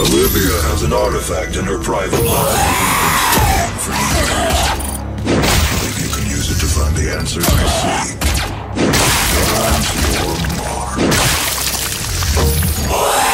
Olivia has an artifact in her private life. for years. You can use it to find the answers you seek. Plant your mark.